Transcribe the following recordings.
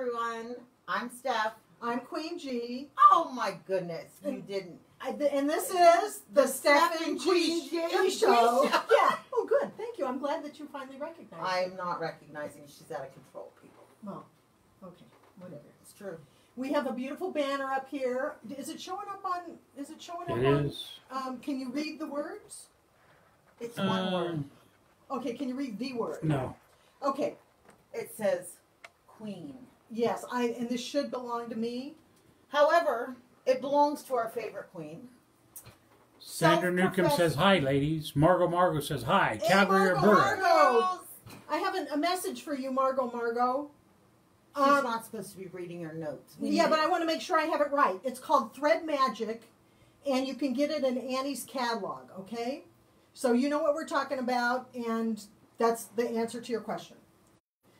everyone. I'm Steph. I'm Queen G. Oh my goodness, you didn't. I, th- and this is the Steph and Queen G G show. show. Yeah. Oh, good. Thank you. I'm glad that you finally recognized. I'm not recognizing she's out of control, people. Well, okay, whatever. It's true. We have a beautiful banner up here. Is it showing up on? Is it showing up It on? is. Um, can you read the words? It's one word. Um, Okay. Can you read the word? no. Okay. It says Queen. Yes. I and this should belong to me. However, it belongs to our favorite queen. Sandra Newcomb says hi, ladies. Margot Margot says hi. Hey, Calvary or Margot, Burr. I have an, a message for you, Margot. Margot. She's Um, not supposed to be reading her notes. We Yeah, need- but I want to make sure I have it right. It's called Thread Magic, and you can get it in Annie's catalog, okay? So you know what we're talking about, and that's the answer to your question.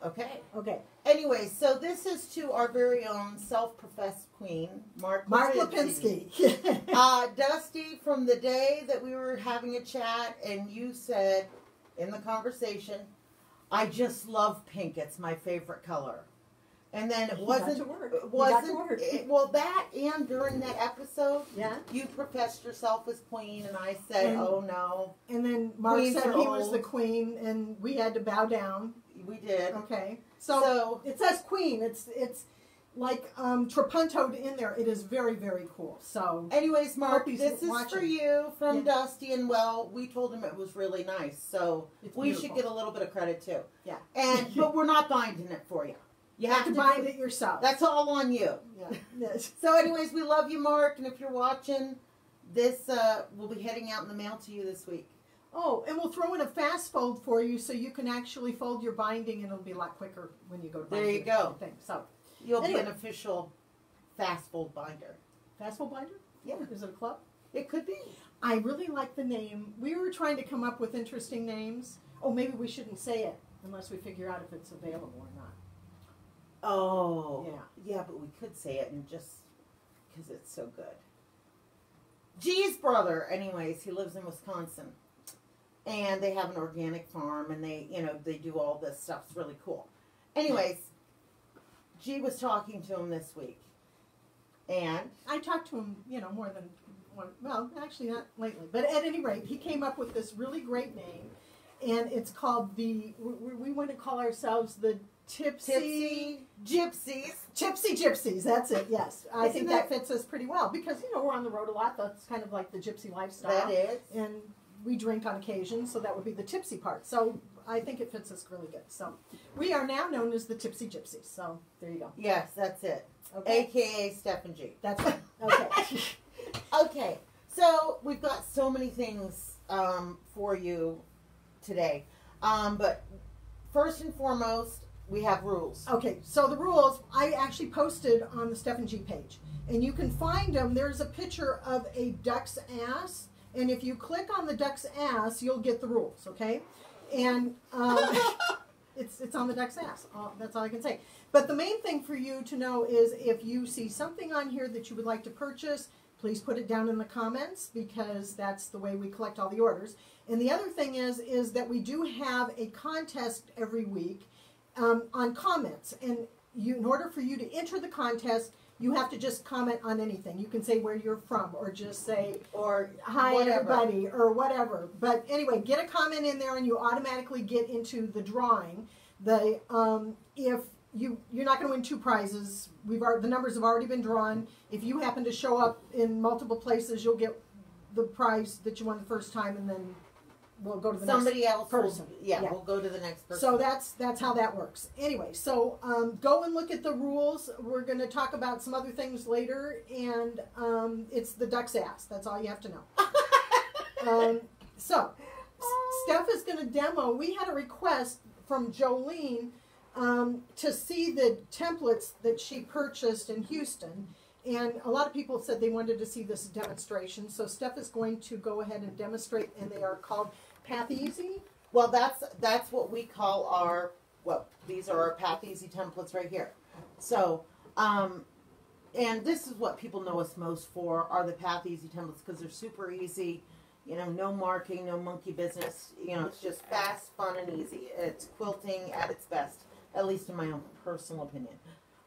Okay. Okay. Anyway, so this is to our very own self-professed queen, Mark. Mark Lipinski. Lipinski. uh, Dusty, from the day that we were having a chat, and you said in the conversation, I just love pink. It's my favorite color. And then it wasn't. to work. It wasn't. to work. it- well, that and during that episode, yeah. you professed yourself as queen, and I said, And- "Oh no, And then Mark Queens said he was the queen, and we had to bow down. We did." Okay. So, So, it says queen. It's it's like um, trapuntoed in there. It is very very cool. So anyways, Mark, this is watching. for you from Yeah. Dusty, and well, we told him it was really nice, so it's we beautiful. should get a little bit of credit too. Yeah. And but we're not binding it for you. You You have to do- bind it yourself. That's all on you. yeah. Yes. So, anyways, we love you, Mark, and if you're watching, this uh, will be heading out in the mail to you this week. Oh, and we'll throw in a fast fold for you so you can actually fold your binding and it'll be a lot quicker when you go to There you go. Thing. So, You'll be an official fast fold binder. fast fold binder? Yeah, Is it a club? it could be. I really like the name. We were trying to come up with interesting names. Oh, maybe we shouldn't say it unless we figure out if it's available or not. Oh, Yeah. yeah, but we could say it and just because it's so good. G's brother, anyways, he lives in Wisconsin, and they have an organic farm, and they, you know, they do all this stuff. It's really cool. Anyways, G was talking to him this week, and I talked to him, you know, more than one. Well, actually, not lately. But at any rate, he came up with this really great name, and it's called the. We, we want to call ourselves the Tipsy. Tipsy Gypsies. Tipsy Gypsies, that's it, yes. I Isn't think that fits us pretty well because, you know, we're on the road a lot. That's kind of like the gypsy lifestyle. That is. And we drink on occasion, so that would be the tipsy part. So I think it fits us really good. So we are now known as the Tipsy Gypsies. So there you go. Yes, that's it. Okay. AKA Steph and G. That's it. Okay. Okay, so we've got so many things um, for you today. Um, but first and foremost, we have rules. Okay, so the rules I actually posted on the Steph and G page, and you can find them. There's a picture of a duck's ass, and if you click on the duck's ass, you'll get the rules. Okay, and um, it's it's on the duck's ass. Uh, that's all I can say. But the main thing for you to know is if you see something on here that you would like to purchase, please put it down in the comments because that's the way we collect all the orders. And the other thing is is that we do have a contest every week um, on comments. And you, in order for you to enter the contest, you have to just comment on anything. You can say where you're from, or just say Or hi whatever. everybody, or whatever. But anyway, get a comment in there, and you automatically get into the drawing. The um, if you you're not going to win two prizes. We've already, the numbers have already been drawn. If you happen to show up in multiple places, you'll get the prize that you won the first time, and then we'll go to the next Somebody else person. Will, yeah, Yeah. we'll go to the next person. so that's that's how that works. Anyway, so um, go and look at the rules. We're going to talk about some other things later, and um, it's the duck's ass. That's all you have to know. um, so S- Steph is going to demo. We had a request from Jolene um, to see the templates that she purchased in Houston. And a lot of people said they wanted to see this demonstration. So Steph is going to go ahead and demonstrate, and they are called Path Easy. well, that's that's what we call our well. These are our Path Easy templates right here. So, um, and this is what people know us most for are the Path Easy templates because they're super easy. You know, no marking, no monkey business. You know, it's just fast, fun, and easy. It's quilting at its best, at least in my own personal opinion.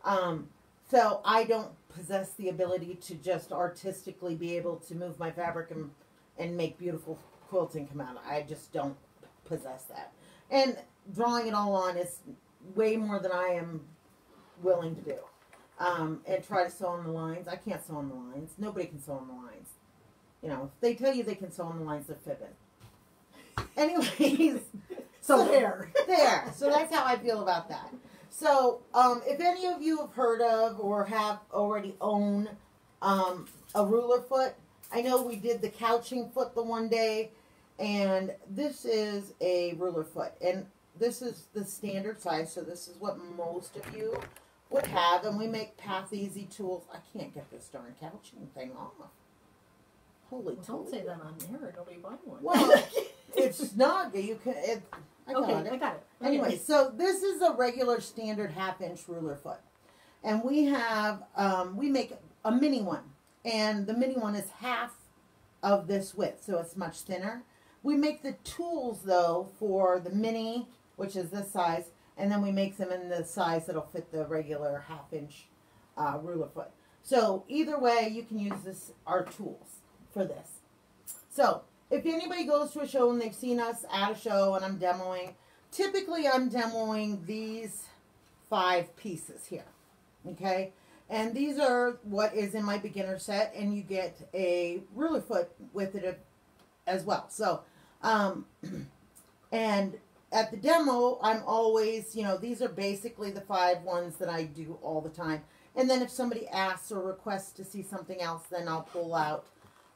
Um, so I don't possess the ability to just artistically be able to move my fabric and and make beautiful quilting come out. I just don't possess that. And drawing it all on is way more than I am willing to do. Um, and try to sew on the lines. I can't sew on the lines. Nobody can sew on the lines. You know, if they tell you they can sew on the lines, they're fibbing. Anyways, So there. there. So that's how I feel about that. So, um, if any of you have heard of or have already owned um, a ruler foot, I know we did the couching foot the one day, and this is a ruler foot, and this is the standard size. So this is what most of you would have, and we make Path Easy tools. I can't get this darn couching thing off. Holy Well, don't say that on air. Nobody buy one. Well, it's not. You can. It, I got okay, it. I got it. Anyway, so this is a regular standard half inch ruler foot. And we have, um, we make a mini one. And the mini one is half of this width, so it's much thinner. We make the tools though for the mini, which is this size, and then we make them in the size that'll fit the regular half inch uh, ruler foot. So either way, you can use this our tools for this. So if anybody goes to a show and they've seen us at a show and I'm demoing, typically I'm demoing these five pieces here. Okay? And these are what is in my beginner set, and you get a ruler foot with it as well. So, um, and at the demo, I'm always, you know, these are basically the five ones that I do all the time. And then if somebody asks or requests to see something else, then I'll pull out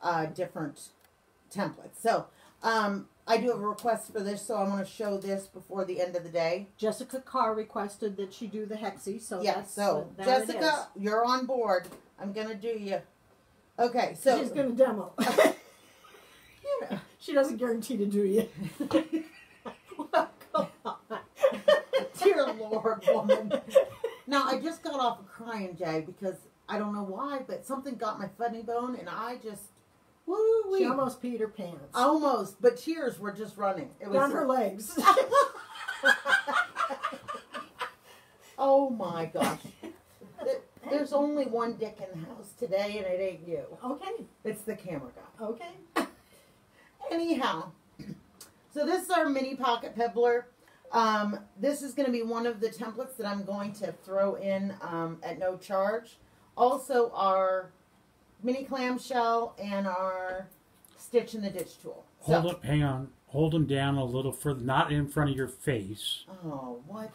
uh, different templates. So, um, I do have a request for this, so I want to show this before the end of the day. Jessica Carr requested that she do the hexie, so yeah, that's so Jessica, you're on board. I'm gonna do you. Okay, so she's going to demo. She doesn't guarantee to do you. well, come on. dear Lord, woman. Now I just got off of crying, Jay, because I don't know why, but something got my funny bone, and I just woo She almost peed her pants. almost, but tears were just running. It was Down her legs. oh my gosh. There's only one dick in the house today, and it ain't you. okay, It's the camera guy. okay. Anyhow, so this is our mini pocket pebbler. Um, this is going to be one of the templates that I'm going to throw in um, at no charge. Also, our mini clamshell and our stitch in the ditch tool. So- Hold up, hang on. Hold them down a little further, not in front of your face. Oh, what?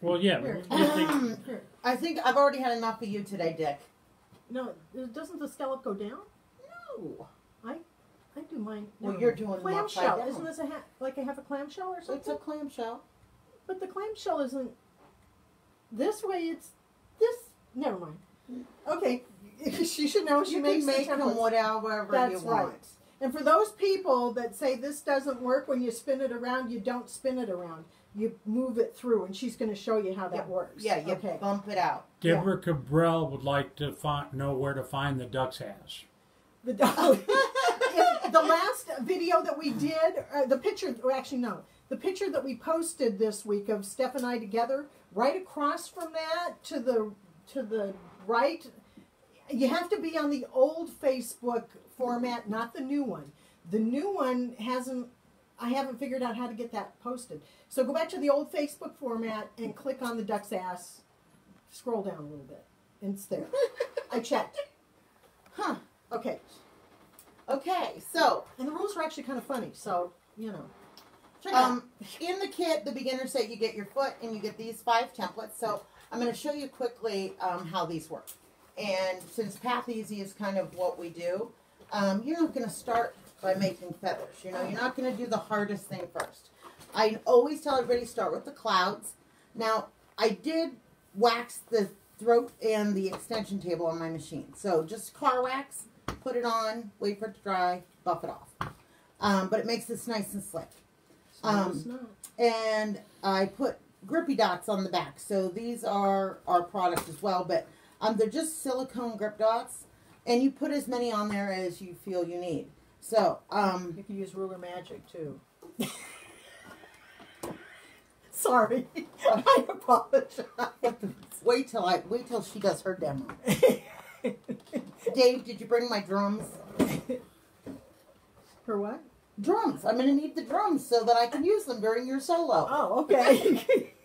Well, yeah. Here. if they- Um, I think I've already had enough of you today, Dick. No, doesn't the scallop go down? No. I do mine. Well, you're doing them upside clamshell. down. Isn't this a ha- like I have a clamshell or something? It's a clamshell. But the clamshell isn't this way. It's this. Never mind. Okay, she should know. She You makes can make the them templates. whatever That's you right. want. And for those people that say this doesn't work when you spin it around, you don't spin it around. You move it through, and she's going to show you how that works. Yeah, you okay. bump it out. Deborah Cabrell would like to find, know where to find the duck's ass. The dog. The last video that we did, uh, the picture, or actually no, the picture that we posted this week of Steph and I together, right across from that to the to the right, you have to be on the old Facebook format, not the new one. The new one hasn't. I haven't figured out how to get that posted. So go back to the old Facebook format and click on the duck's ass. Scroll down a little bit, it's there. I checked. Huh. Okay. Okay, so And the rules are actually kind of funny, so you know. Check Um, in the kit, the beginner set, you get your foot and you get these five templates. So I'm going to show you quickly um, how these work. And since Path Easy is kind of what we do, um, you're not going to start by making feathers. You know, you're not going to do the hardest thing first. I always tell everybody start with the clouds. Now, I did wax the throat and the extension table on my machine. So just car wax, put it on, wait for it to dry, buff it off. Um, but it makes this nice and slick um, and I put grippy dots on the back. So these are our product as well, but um, they're just silicone grip dots, and you put as many on there as you feel you need. So um, You can use ruler magic too. Sorry, I apologize. Wait till I wait till she does her demo. Dave, did you bring my drums? For what? Drums. I'm gonna need the drums so that I can use them during your solo. Oh, okay.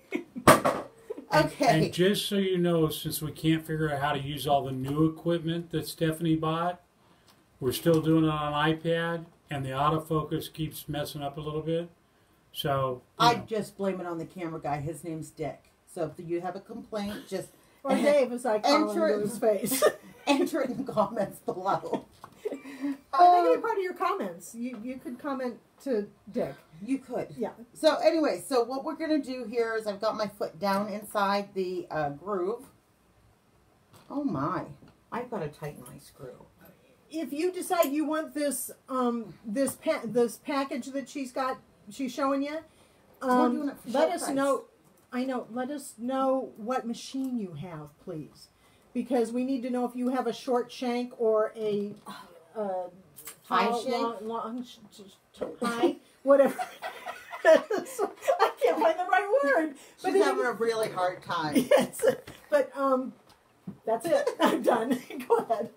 Okay. And just so you know, since we can't figure out how to use all the new equipment that Stephanie bought, we're still doing it on iPad, and the autofocus keeps messing up a little bit. So, I know, just blame it on the camera guy. His name's Dick. So if you have a complaint, just or Dave, as I call him Enter his face. enter it in the comments below. I think Uh, it's part of your comments. You you could comment to Dick. you could. Yeah. So anyway, so what we're gonna do here is I've got my foot down inside the uh, groove. Oh my! I've got to tighten my screw. If you decide you want this um this pa- this package that she's got she's showing you, um, let us price. know. I know. Let us know what machine you have, please, because we need to know if you have a short shank or a uh, High tall, shank? long, long sh- sh- sh- high, whatever. I can't find the right word. She's it- having a really hard time. yes, but um, that's it. I'm done. Go ahead.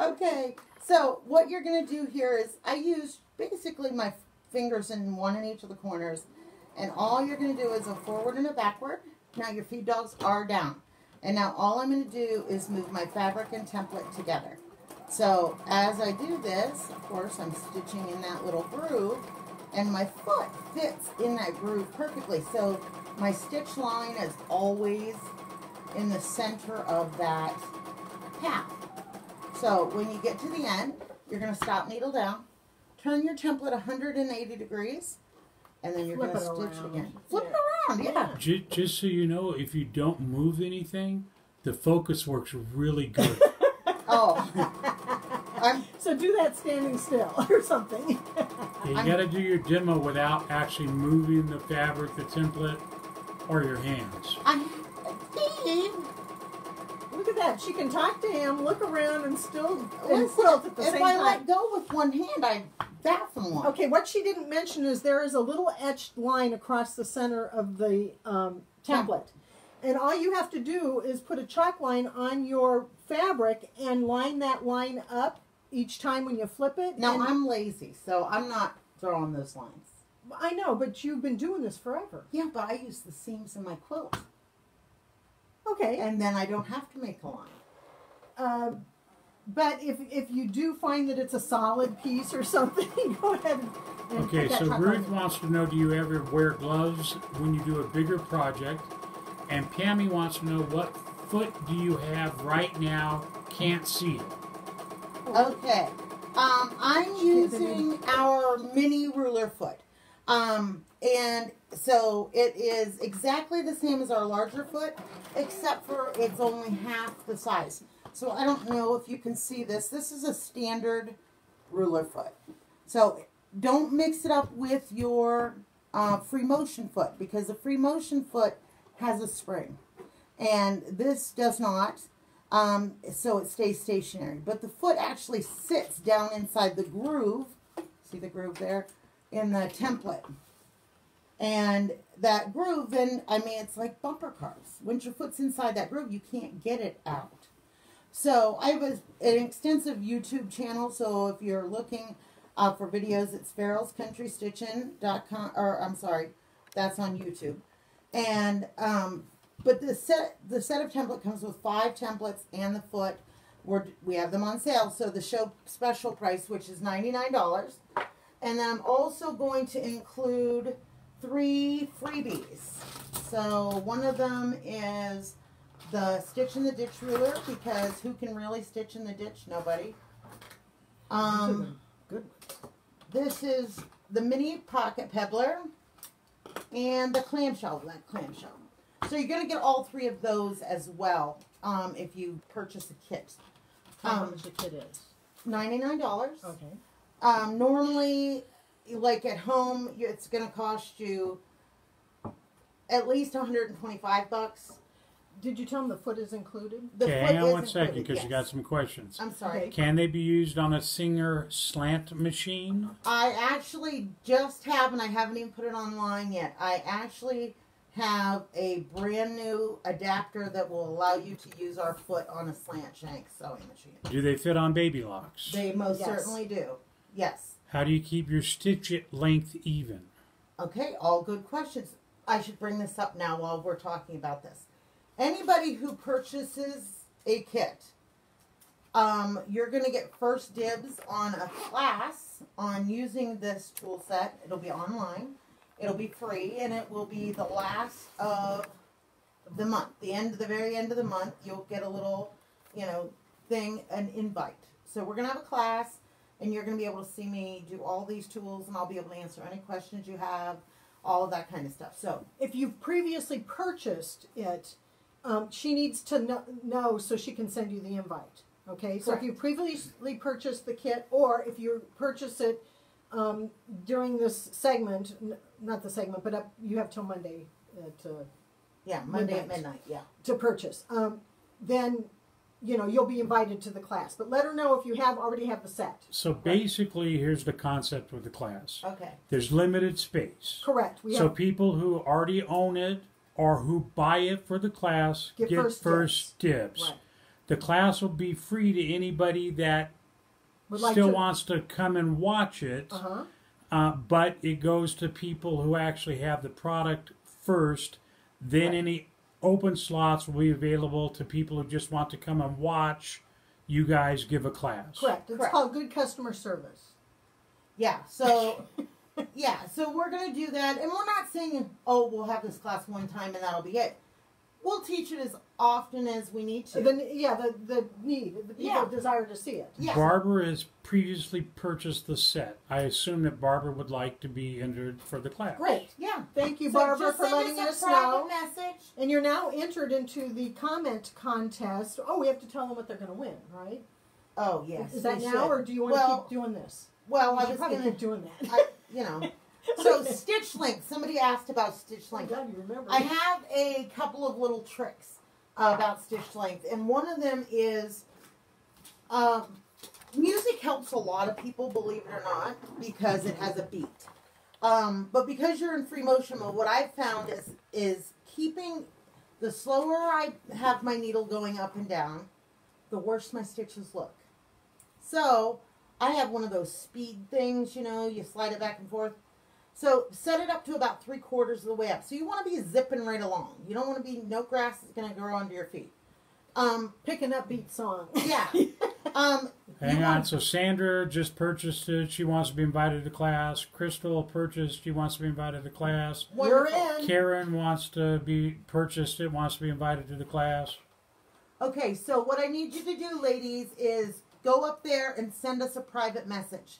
Okay, so what you're gonna do here is I use basically my fingers in one in each of the corners, and all you're gonna do is a forward and a backward. Now your feed dogs are down, and now all I'm gonna do is move my fabric and template together. So as I do this, of course, I'm stitching in that little groove, and my foot fits in that groove perfectly. So my stitch line is always in the center of that path. So when you get to the end, you're going to stop needle down, turn your template 180 degrees, and then you're Flip going to it stitch around. again. Flip Yeah. it around, yeah. ju- just so you know, if you don't move anything, the focus works really good. Oh. oh, I'm So do that standing still or something. you got to do your demo without actually moving the fabric, the template, or your hands. I Steve. Look at that. She can talk to him, look around, and still and quilt at the if same I time. let go with one hand, I baffle one. Okay, what she didn't mention is there is a little etched line across the center of the um, template. And all you have to do is put a chalk line on your fabric and line that line up each time when you flip it. Now I'm lazy, so I'm not drawing those lines. I know, but you've been doing this forever. Yeah, but I use the seams in my quilt, Okay. and then I don't have to make a line. Uh, but if if you do find that it's a solid piece or something, go ahead and, and Okay, so Ruth line. wants to know do you ever wear gloves when you do a bigger project? And Pammy wants to know what foot do you have right now? Can't see it. Okay. Um, I'm using our mini ruler foot. Um, and so it is exactly the same as our larger foot, except for it's only half the size. So I don't know if you can see this. This is a standard ruler foot. So don't mix it up with your uh, free motion foot because the free motion foot has a spring. And this does not. Um, so it stays stationary. But the foot actually sits down inside the groove. See the groove there? In the template. And that groove, then, I mean, it's like bumper cars. Once your foot's inside that groove, you can't get it out. So I have a, an extensive YouTube channel. So if you're looking uh, for videos, it's farrellscountrystitching.com. Or I'm sorry, that's on YouTube. And um, but the set the set of template comes with five templates and the foot. We're, we have them on sale, so the show special price, which is ninety nine dollars, and then I'm also going to include three freebies. So one of them is the stitch in the ditch ruler because who can really stitch in the ditch? Nobody. Um, Good. this is the mini pocket pebbler and the clamshell, that clamshell. So you're going to get all three of those as well um, if you purchase a kit. How Um, much the kit is? $99. Okay. Um, normally, like at home, it's going to cost you at least 125 bucks. Did you tell them the foot is included? The okay, foot hang on one second included, because you got some questions. I'm sorry. Okay. Can they be used on a Singer slant machine? I actually just have, and I haven't even put it online yet. I actually have a brand new adapter that will allow you to use our foot on a slant shank sewing machine. Do they fit on Baby Locks? They most Yes. certainly do. Yes. How do you keep your stitch length even? Okay, all good questions. I should bring this up now while we're talking about this. Anybody who purchases a kit, um, you're going to get first dibs on a class on using this tool set. It'll be online, it'll be free, and it will be the last of the month. The end, of the very end of the month, you'll get a little, you know, thing, an invite. So we're going to have a class and you're going to be able to see me do all these tools and I'll be able to answer any questions you have, all of that kind of stuff. So, If you've previously purchased it, um, she needs to know, know so she can send you the invite. Okay, so Correct. if you previously purchased the kit, or if you purchase it um, during this segment, not the segment, but up, you have till Monday uh, to yeah, Monday at Midnight. midnight, yeah. to purchase. Um, then, you know, you'll be invited to the class. But let her know if you have already have the set. So basically, here's the concept with the class. Okay. There's limited space. Correct. We So have people who already own it or who buy it for the class Get get, first first, dibs. Right. The class will be free to anybody that would like still to. wants to come and watch it, uh huh. uh, but it goes to people who actually have the product first. Then Right. any open slots will be available to people who just want to come and watch you guys give a class. Correct. It's Correct. called good customer service. Yeah, so, yeah, so we're going to do that. And we're not saying, oh, we'll have this class one time and that'll be it. We'll teach it as often as we need to. The yeah, the the need, the people Yeah. desire to see it. yeah. Barbara has previously purchased the set. I assume that Barbara would like to be entered for the class. Great. yeah. Thank you, So Barbara, for letting us us know. message. And you're now entered into the comment contest. Oh, we have to tell them what they're going to win, right? Oh, yes. Is that now, should. or do you want Well- to keep doing this? Well, We I should was probably going keep doing that. I, you know. So Okay. stitch length. Somebody asked about stitch length. you remember. I have a couple of little tricks about stitch length, and one of them is um, music helps a lot of people, believe it or not, because it has a beat. Um, but because you're in free motion mode, what I've found is is keeping the slower I have my needle going up and down, the worse my stitches look. So I have one of those speed things, you know, you slide it back and forth. So set it up to about three quarters of the way up. So you want to be zipping right along. You don't want to be no grass is going to grow under your feet. Um, Pick an upbeat song. yeah. Um, Hang on. want- So Sandra just purchased it. She wants to be invited to class. Crystal purchased. She wants to be invited to class. You're in. Karen wants to be purchased it. Wants to be invited to the class. Okay, so what I need you to do, ladies, is go up there and send us a private message.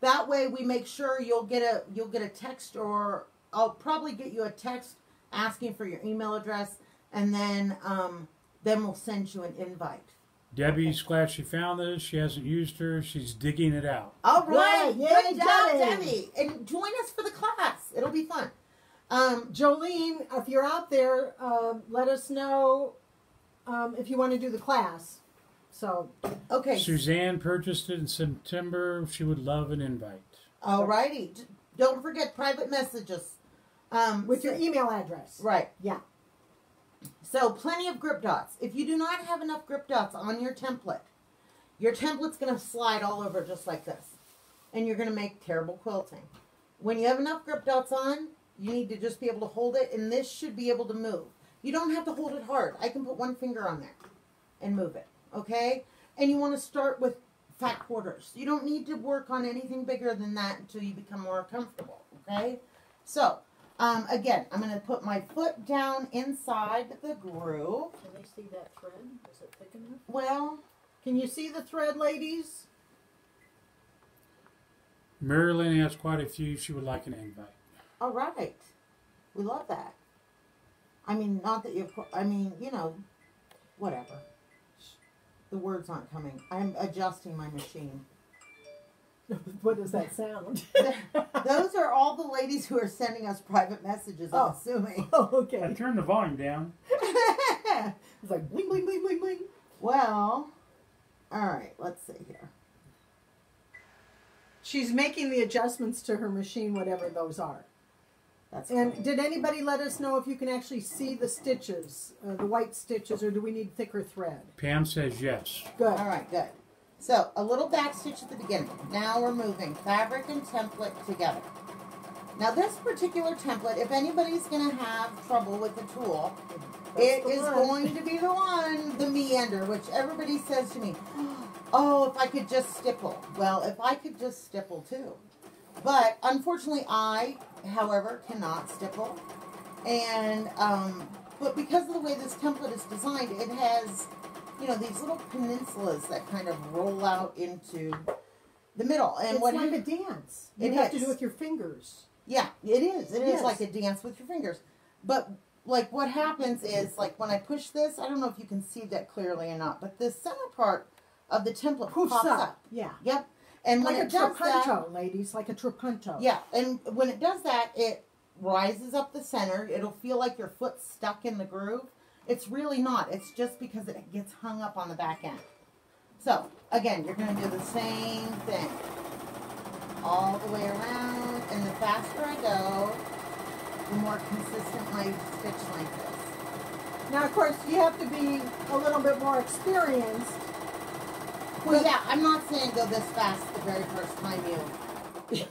That way, we make sure you'll get a you'll get a text, or I'll probably get you a text asking for your email address, and then um, then we'll send you an invite. Debbie's glad she found this. She hasn't used her. She's digging it out. All right, Yay, good job, Debbie. Debbie, and join us for the class. It'll be fun. Um, Jolene, if you're out there, um, let us know um, if you want to do the class. So, okay, Suzanne purchased it in September. She would love an invite. All righty. Don't forget private messages. Um, with so- your email address. right. Yeah. So plenty of grip dots. If you do not have enough grip dots on your template, your template's going to slide all over just like this. And you're going to make terrible quilting. When you have enough grip dots on, you need to just be able to hold it, and this should be able to move. You don't have to hold it hard. I can put one finger on there and move it, okay? And you want to start with fat quarters. You don't need to work on anything bigger than that until you become more comfortable, okay? So, um, again, I'm going to put my foot down inside the groove. Can they see that thread? Is it thick enough? Well, Can you see the thread, ladies? Marilyn has quite a few. She would like an invite. all right. We love that. I mean, not that you, I mean, you know, whatever. The words aren't coming. I'm adjusting my machine. what does that sound? Those are all the ladies who are sending us private messages, I'm Oh. assuming. oh, I okay. turned the volume down. It's like bling, bling, bling, bling, bling. well, all right, let's see here. She's making the adjustments to her machine, whatever those are. That's And cool. did anybody let us know if you can actually see the stitches, uh, the white stitches, or do we need thicker thread? Pam says yes. Good. All right, good. So a little back stitch at the beginning. Now we're moving fabric and template together. Now this particular template, if anybody's going to have trouble with the tool, That's it the is one. going to be the one, the meander, which everybody says to me, oh, if I could just stipple. Well, if I could just stipple too. But unfortunately, I, however, cannot stipple. And, um, but because of the way this template is designed, it has, you know, these little peninsulas that kind of roll out into the middle. And it's what like you- a dance. You It have to do with your fingers. yeah, it is. It is Yes. like a dance with your fingers. But like what happens is like when I push this, I don't know if you can see that clearly or not, but the center part of the template Poofs pops up. up. Yeah. Yep. And when Like a it does that, trapunto, ladies, like a trapunto. yeah, and when it does that, it rises up the center. It'll feel like your foot's stuck in the groove. It's really not. It's just because it gets hung up on the back end. So again, you're going to do the same thing all the way around, and the faster I go, the more consistent my stitch length is. Now, of course, you have to be a little bit more experienced. Well, yeah, I'm not saying go this fast the very first time you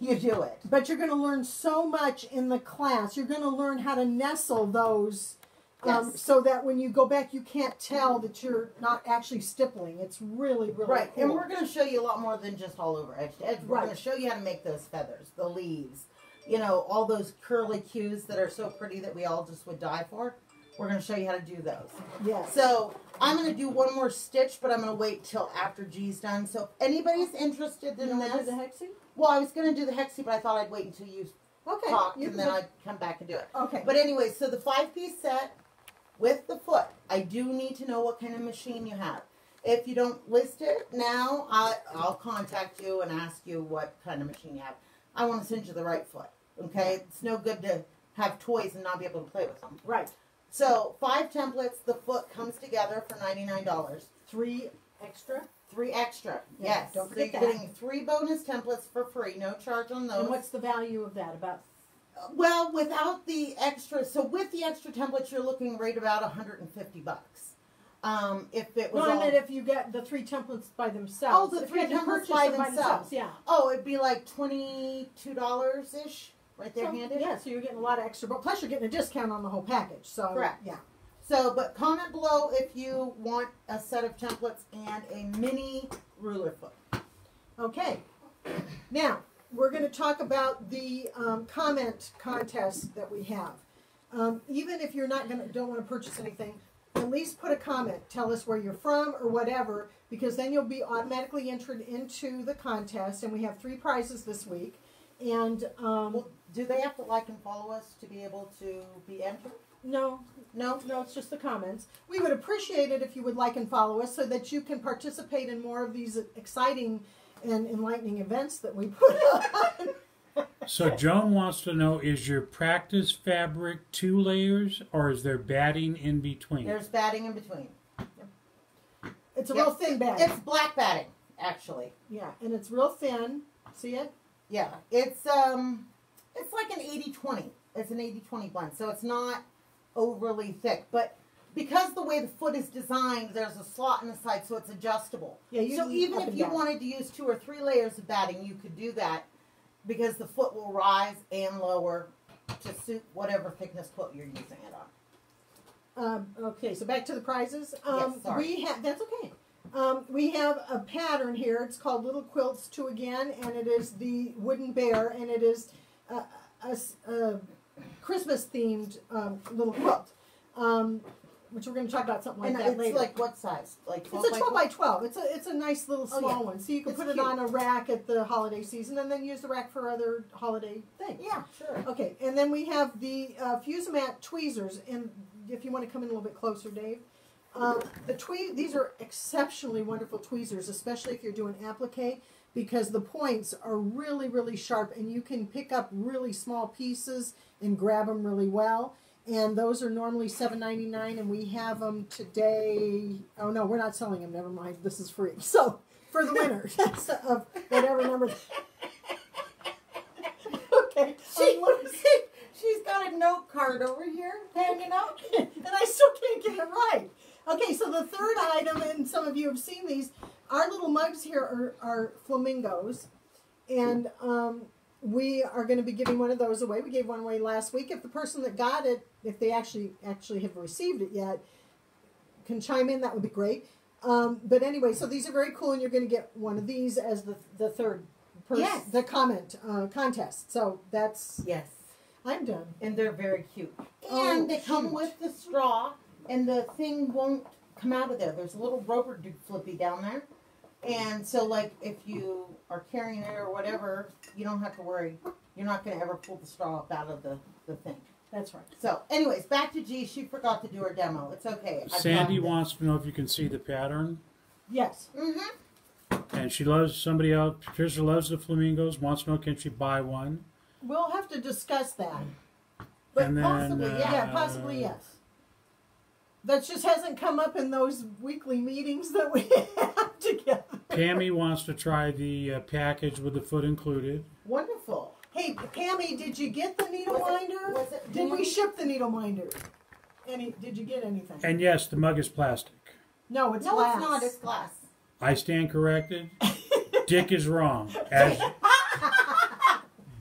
you do it. But you're going to learn so much in the class. You're going to learn how to nestle those um, Yes. so that when you go back, you can't tell that you're not actually stippling. It's really, really Right, cool. and we're going to show you a lot more than just all over edge to edge. We're Right. going to show you how to make those feathers, the leaves, you know, all those curly cues that are so pretty that we all just would die for. We're going to show you how to do those. yes. So I'm going to do one more stitch, but I'm going to wait till after G's done. So if anybody's interested in know this, the hexie? well, I was going to do the hexie, but I thought I'd wait until you Okay. talked you and then I'd come back and do it. okay. But anyway, so the five piece set with the foot, I do need to know what kind of machine you have. If you don't list it now, I, I'll contact you and ask you what kind of machine you have. I want to send you the right foot. Okay, it's no good to have toys and not be able to play with them. right. So five templates, the foot comes together for ninety nine dollars. Three extra. Three extra, Yeah, yes. don't so you're forget that. getting three bonus templates for free, no charge on those. And what's the value of that? About Well, without the extra, so with the extra templates, you're looking right about 150 bucks. Um, if it was no, I all, meant if you get the three templates by themselves. Oh, the If three you had to templates purchase by them themselves. Yeah. oh, it'd be like twenty-two dollars ish, right there So, handed. yeah, so you're getting a lot of extra, but plus you're getting a discount on the whole package. So Correct. Yeah. So, but comment below if you want a set of templates and a mini ruler foot. Okay. Now, we're going to talk about the um, comment contest that we have. Um, even if you're not going to don't want to purchase anything, at least put a comment. Tell us where you're from or whatever, because then you'll be automatically entered into the contest. And we have three prizes this week. And um, Well, do they have to like and follow us to be able to be entered? no, No. no, it's just the comments. We would appreciate it if you would like and follow us so that you can participate in more of these exciting and enlightening events that we put on. So Joan wants to know: Is your practice fabric two layers, or is there batting in between? There's batting in between. It's a Yep. real thin bag. It's black batting, actually. yeah, and it's real thin. See it? Yeah, it's um, it's like an 80-20. It's an 80-20 blend, so it's not overly thick. But because the way the foot is designed, there's a slot in the side, so it's adjustable. Yeah, you so even if you down. wanted to use two or three layers of batting, you could do that because the foot will rise and lower to suit whatever thickness quilt you're using it on. Um, okay, so back to the prizes. Um, Yes, sorry. We have that's okay. Um, we have a pattern here. It's called Little Quilts Two Again, and it is the wooden bear, and it is a, a Christmas themed um, little quilt, um, which we're going to talk about something like and that it's later. like what size? Like 12 It's a 12 by 12. It's a it's a nice little Oh, small yeah. one. So you can It's put it on a rack at the holiday season and then use the rack for other holiday things. Yeah, sure. Okay, and then we have the uh, Fusamat tweezers, and if you want to come in a little bit closer, Dave. Um, the tweez these are exceptionally wonderful tweezers, especially if you're doing applique, because the points are really, really sharp, and you can pick up really small pieces and grab them really well. And those are normally seven ninety nine, and we have them today. Oh no, we're not selling them. Never mind, this is free. So for the winner of whatever number. okay, She, looking- got a note card over here hanging out. and I still can't get it right. Okay, so the third item, and some of you have seen these, our little mugs here are, are flamingos, and um, we are going to be giving one of those away. We gave one away last week. If the person that got it, if they actually actually have received it yet, can chime in, that would be great. Um, but anyway, so these are very cool, and you're going to get one of these as the the third person, Yes. the comment uh, contest. So that's Yes. I'm done. And they're very cute. Oh, And they come with the straw, and the thing won't come out of there. There's a little rubber flippy down there. And so, like, if you are carrying it or whatever, you don't have to worry. You're not going to ever pull the straw up out of the, the thing. That's right. So, anyways, back to G. She forgot to do her demo. It's okay. Sandy wants to know if you can see the pattern, Yes. Mm-hmm. and she loves somebody else. Patricia loves the flamingos. Wants to know can she buy one? We'll have to discuss that. But And then, possibly, uh, yeah. Yeah, possibly yes. That just hasn't come up in those weekly meetings that we have together. Pammy wants to try the uh, package with the foot included. Wonderful. Hey, Pammy, did you get the needle Was it- was it did we ship the needle minder? Any? Did you get anything? And yes, the mug is plastic. no, it's no, glass. it's not. It's glass. I stand corrected. Dick is wrong. As,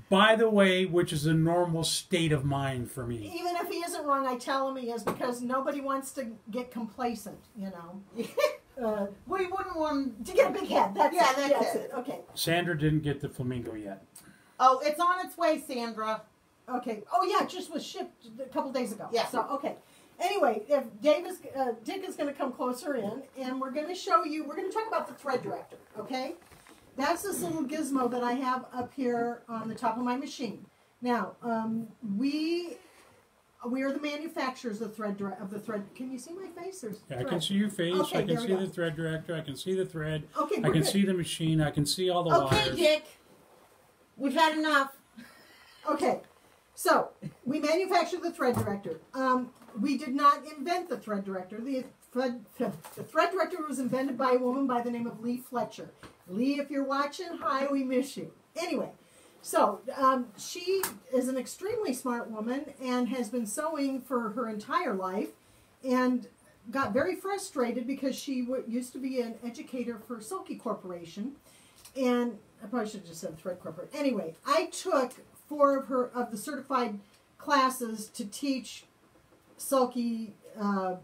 by the way, which is a normal state of mind for me. Even if he isn't wrong, I tell him he is because nobody wants to get complacent. You know, uh, we wouldn't want. to get a big head. That's Yeah, it. that's it. Okay. Sandra didn't get the flamingo yet. Oh, it's on its way, Sandra. Okay. Oh yeah, it just was shipped a couple days ago. Yeah. So okay. Anyway, if Dave is, uh, Dick is going to come closer in, and we're going to show you. We're going to talk about the thread director. Okay. That's this little gizmo that I have up here on the top of my machine. Now, um, we we are the manufacturers of thread dire- of the thread. Can you see my face? There's I can see your face. Okay, I can see go. the thread director. I can see the thread. Okay, I we're can good. see the machine. I can see all the Okay, wires. Dick. We've had enough. Okay, so we manufacture the thread director. Um, we did not invent the thread director. The thread, the thread director was invented by a woman by the name of Lee Fletcher. Lee, if you're watching, hi, we miss you. Anyway, so um, she is an extremely smart woman and has been sewing for her entire life, and got very frustrated because she w- used to be an educator for Sulky Corporation, and I probably should have just said Thread Corporate. Anyway, I took four of her of the certified classes to teach Sulky uh,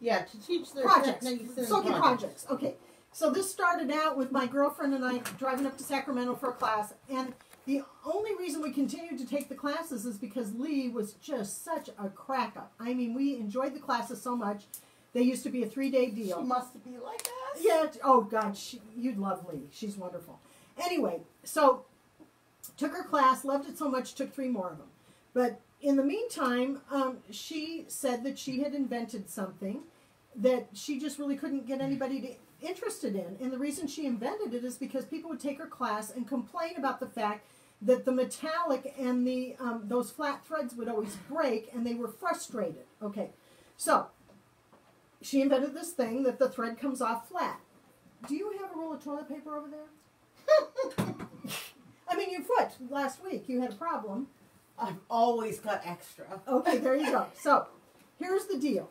Yeah, to teach their projects, and Sulky projects. Okay, so this started out with my girlfriend and I driving up to Sacramento for a class, and the only reason we continued to take the classes is because Lee was just such a crack up. I mean, we enjoyed the classes so much. They used to be a three day deal. She must be like us. Yeah. Oh God, she, you'd love Lee. She's wonderful. Anyway, so took her class, loved it so much, took three more of them. But in the meantime, um, she said that she had invented something that she just really couldn't get anybody to interested in. And the reason she invented it is because people would take her class and complain about the fact that the metallic and the um, those flat threads would always break, and they were frustrated. Okay, so she invented this thing that the thread comes off flat. Do you have a roll of toilet paper over there? I mean, your foot last week you had a problem. I've always got extra. Okay, there you go. So, here's the deal.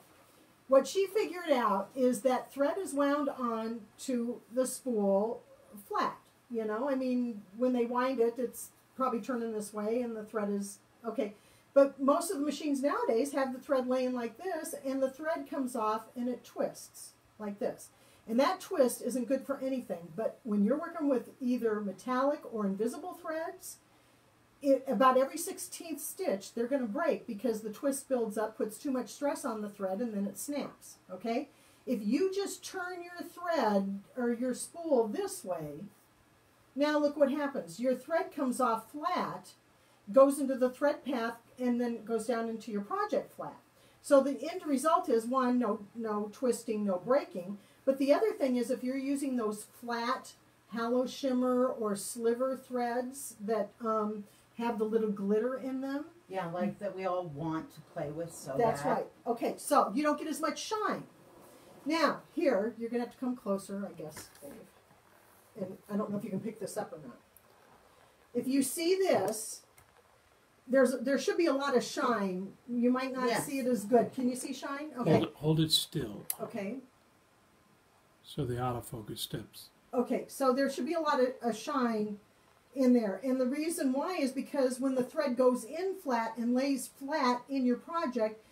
What she figured out is that thread is wound on to the spool flat. You know, I mean, when they wind it, it's probably turning this way, and the thread is okay. But most of the machines nowadays have the thread laying like this, and the thread comes off and it twists like this. And that twist isn't good for anything. But when you're working with either metallic or invisible threads, it, about every 16th stitch, they're going to break because the twist builds up, puts too much stress on the thread, and then it snaps. Okay? If you just turn your thread or your spool this way, now look what happens. Your thread comes off flat, goes into the thread path, and then goes down into your project flat. So the end result is one, no, no twisting, no breaking. But the other thing is if you're using those flat Holoshimmer or sliver threads that um, have the little glitter in them. Yeah, like that we all want to play with so That's bad. right. Okay, so you don't get as much shine. Now, here, you're going to have to come closer, I guess, Dave. And I don't know if you can pick this up or not. If you see this, there's there should be a lot of shine. You might not Yes. see it as good. Can you see shine? Hold Okay. it, hold it still Okay. so the autofocus steps. Okay, so there should be a lot of a shine in there. And the reason why is because when the thread goes in flat and lays flat in your project,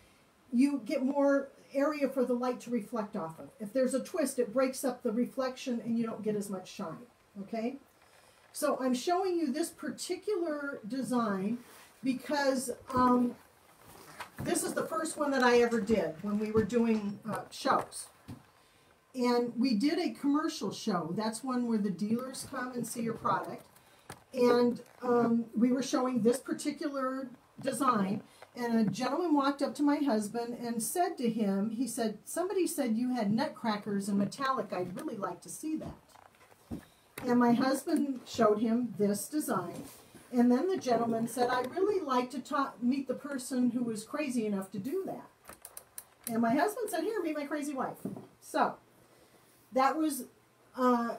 you get more area for the light to reflect off of. If there's a twist, it breaks up the reflection and you don't get as much shine. Okay? So I'm showing you this particular design because um, this is the first one that I ever did when we were doing uh, shows and we did a commercial show. That's one where the dealers come and see your product. And um, we were showing this particular design, and a gentleman walked up to my husband and said to him, he said, somebody said you had nutcrackers in metallic. I'd really like to see that. And my husband showed him this design. And then the gentleman said, I'd really like to talk, meet the person who was crazy enough to do that. And my husband said, Here, meet my crazy wife. So that was uh,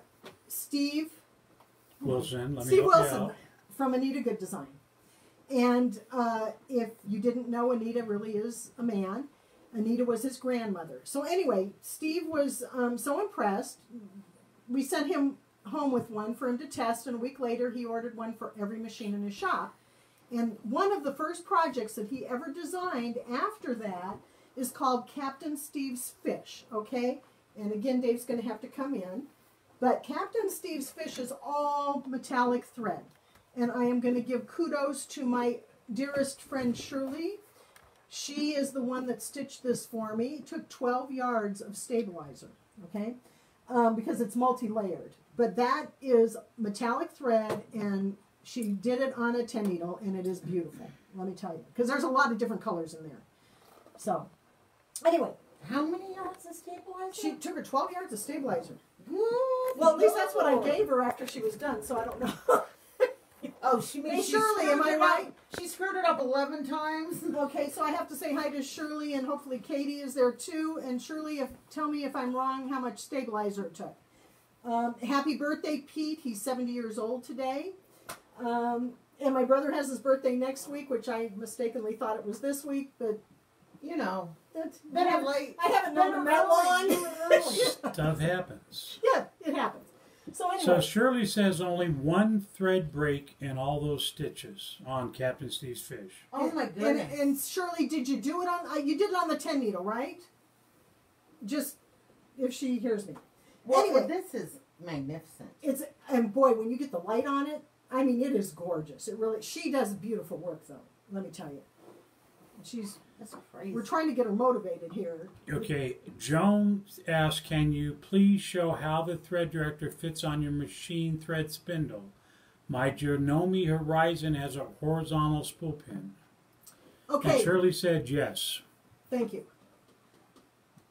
Steve Wilson, let Steve Wilson from Anita Goodesign. And uh, if you didn't know, Anita really is a man. Anita was his grandmother. So anyway, Steve was um, so impressed. We sent him home with one for him to test, and a week later, he ordered one for every machine in his shop. And one of the first projects that he ever designed after that is called Captain Steve's Fish. Okay, and again, Dave's going to have to come in. But Captain Steve's Fish is all metallic thread. And I am going to give kudos to my dearest friend Shirley. She is the one that stitched this for me. It took 12 yards of stabilizer, okay? Um, because it's multi layered. But that is metallic thread, and she did it on a 10 needle, and it is beautiful, let me tell you. Because there's a lot of different colors in there. So, anyway, How many yards of stabilizer? she took her 12 yards of stabilizer. Well, at least that's what I gave her after she was done, so I don't know. Oh, she made Hey, she Shirley, am I right? Up. She screwed it up eleven times. okay, so I have to say hi to Shirley, and hopefully Katie is there too. And Shirley, if, tell me if I'm wrong how much stabilizer it took. Um, happy birthday, Pete. He's 70 years old today. Um, and my brother has his birthday next week, which I mistakenly thought it was this week, but You know, that's better late. I haven't known him that long. Stuff happens. yeah, it happens. So anyway, So Shirley says only one thread break in all those stitches on Captain Steve's fish. Oh my And, goodness. and Shirley, did you do it on? Uh, you did it on the ten needle, right? Just if she hears me. well, anyway. this is magnificent. It's and boy, when you get the light on it, I mean, it is gorgeous. It really. She does beautiful work, though. Let me tell you. She's. That's crazy. We're trying to get her motivated here. Okay, Joan asks, can you please show how the thread director fits on your machine thread spindle? My Janome Horizon has a horizontal spool pin. Okay. And Okay. Shirley said yes. Thank you.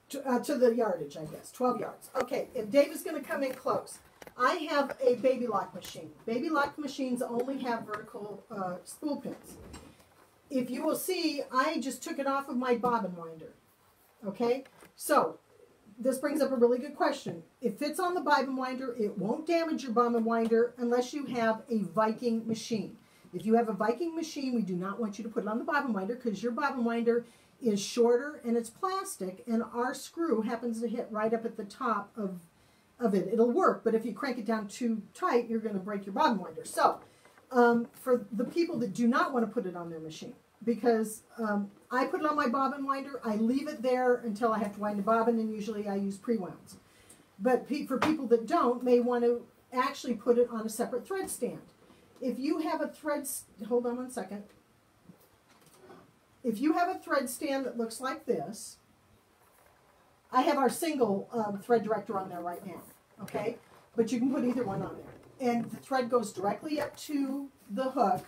To, uh, to the yardage, I guess, 12 yards. Okay, if Dave is going to come in close, I have a Baby Lock machine. Baby Lock machines only have vertical uh, spool pins. If you will see, I just took it off of my bobbin winder. Okay, so this brings up a really good question. It fits on the bobbin winder. It won't damage your bobbin winder unless you have a Viking machine. If you have a Viking machine, we do not want you to put it on the bobbin winder because your bobbin winder is shorter and it's plastic, and our screw happens to hit right up at the top of of it. It'll work, but if you crank it down too tight, you're going to break your bobbin winder. So, um, for the people that do not want to put it on their machine, because um, I put it on my bobbin winder, I leave it there until I have to wind a bobbin, and usually I use pre-wounds. But pe- for people that don't, may want to actually put it on a separate thread stand. If you have a thread, hold on one second. If you have a thread stand that looks like this, I have our single um, thread director on there right now, okay? But you can put either one on there. And the thread goes directly up to the hook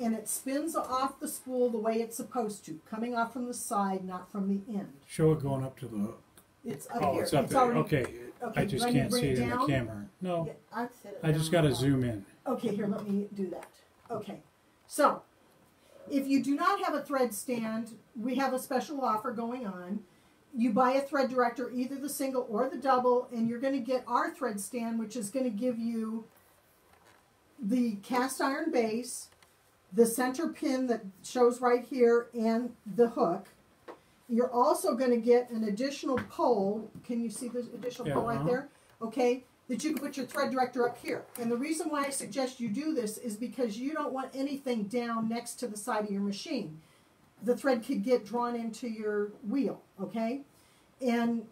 and it spins off the spool the way it's supposed to, coming off from the side, not from the end. Show it going up to the hook. It's up Oh, here. it's up there. already- okay. okay, I just I need to can't see it it in the camera. No, Yeah, I'd sit it I just got to zoom in. Okay, here, let me do that. Okay, so if you do not have a thread stand, we have a special offer going on. You buy a thread director, either the single or the double, and you're going to get our thread stand, which is going to give you the cast iron base, the center pin that shows right here and the hook. You're also going to get an additional pole. Can you see the additional Yeah, pole right uh-huh. there? Okay, that you can put your thread director up here. And the reason why I suggest you do this is because you don't want anything down next to the side of your machine. The thread could get drawn into your wheel, okay? And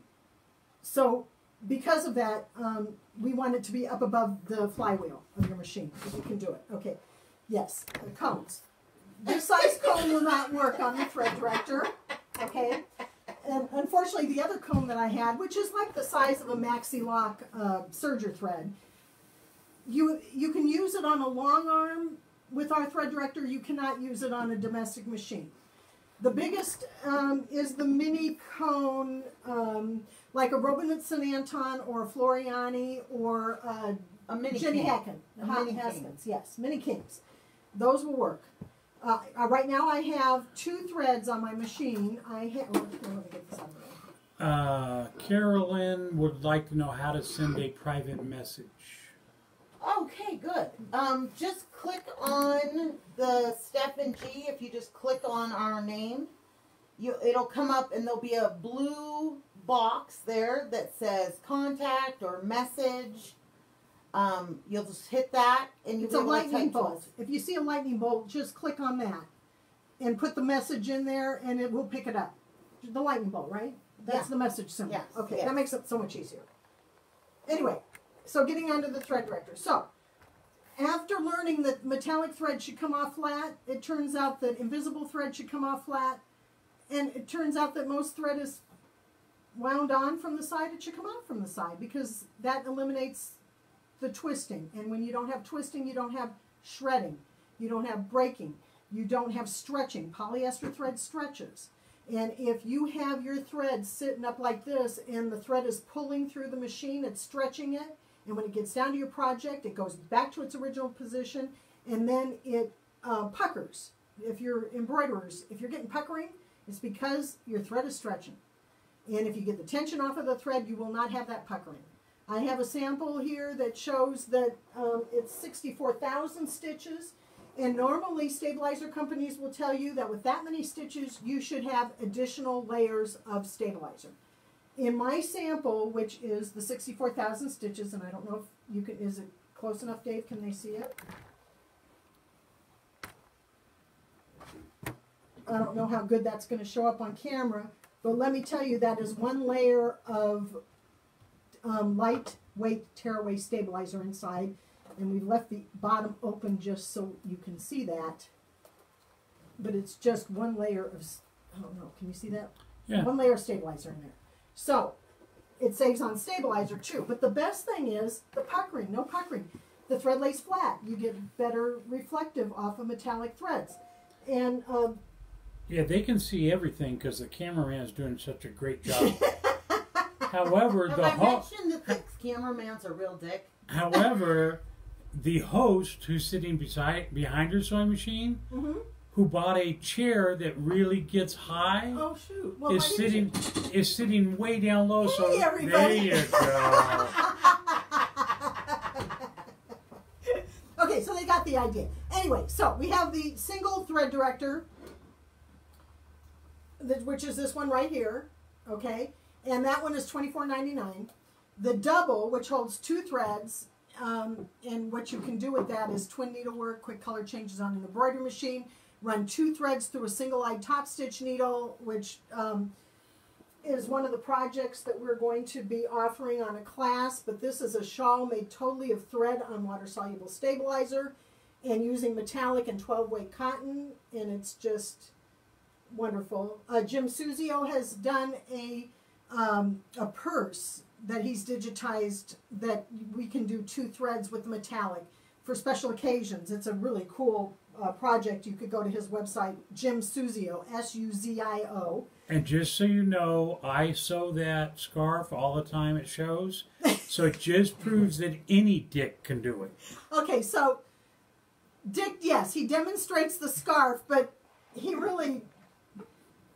so because of that, um, we want it to be up above the flywheel of your machine. You can do it. Okay. Yes, the cones. This size cone will not work on the thread director. Okay. And unfortunately, the other cone that I had, which is like the size of a Maxi-Lock uh, serger thread, you you can use it on a long arm with our thread director. You cannot use it on a domestic machine. The biggest um, is the mini cone, um, like a Robinson Anton or a Floriani or a A mini Jenny king. Hacken, A Ha- mini. Haskins, yes, mini kings. Those will work. Uh, uh, right now, I have two threads on my machine. I have. Oh, let me get this out of the way. Uh, Carolyn would like to know how to send a private message. Okay, good. Um, just click on the Steph and G. If you just click on our name, you it'll come up and there'll be a blue box there that says contact or message. Um, you'll just hit that and you'll It's a lightning bolt. If you see a lightning bolt, just click on that and put the message in there, and it will pick it up. The lightning bolt, right? That's Yeah. the message symbol. Yes, Okay, yes. that makes it so much easier. Anyway, so getting onto the thread director. So, after learning that metallic thread should come off flat, it turns out that invisible thread should come off flat, and it turns out that most thread is wound on from the side. It should come off from the side because that eliminates the twisting. And when you don't have twisting, you don't have shredding, you don't have breaking, you don't have stretching. Polyester thread stretches. And if you have your thread sitting up like this and the thread is pulling through the machine, it's stretching it, and when it gets down to your project, it goes back to its original position, and then it uh, puckers. If you're embroiderers, if you're getting puckering, it's because your thread is stretching. And if you get the tension off of the thread, you will not have that puckering. I have a sample here that shows that um, it's 64,000 stitches. And normally, stabilizer companies will tell you that with that many stitches, you should have additional layers of stabilizer. In my sample, which is the 64,000 stitches, and I don't know if you can, is it close enough, Dave? Can they see it? I don't know how good that's going to show up on camera, but let me tell you, that is one layer of um, lightweight tearaway stabilizer inside, and we left the bottom open just so you can see that. But it's just one layer of, I don't know, can you see that? Yeah. One layer of stabilizer in there. So it saves on stabilizer too. But the best thing is the puckering, no puckering. The thread lays flat. You get better reflective off of metallic threads. And um, Yeah, they can see everything because the cameraman is doing such a great job. however, Have the I mentioned that the cameraman's a real dick? however, the host who's sitting beside behind her sewing machine, mhm. Who bought a chair that really gets high, oh shoot, well, is why didn't you- sitting is sitting way down low. so everybody. there you go. Okay, so they got the idea. Anyway, so we have the single thread director, which is this one right here, okay, and that one is twenty four ninety nine. The double, which holds two threads, um, and what you can do with that is twin needlework, quick color changes on an embroidery machine. Run two threads through a single eyed top stitch needle, which um, is one of the projects that we're going to be offering on a class, but this is a shawl made totally of thread on water soluble stabilizer and using metallic and 12 weight cotton, and it's just wonderful. Uh, Jim Suzio has done a, um, a purse that he's digitized that we can do two threads with metallic for special occasions. It's a really cool uh, project. You could go to his website, Jim Suzio, S U Z I O. And just so you know, I sew that scarf all the time at shows. So it just proves that any dick can do it. Okay, so Dick, yes, he demonstrates the scarf, but he really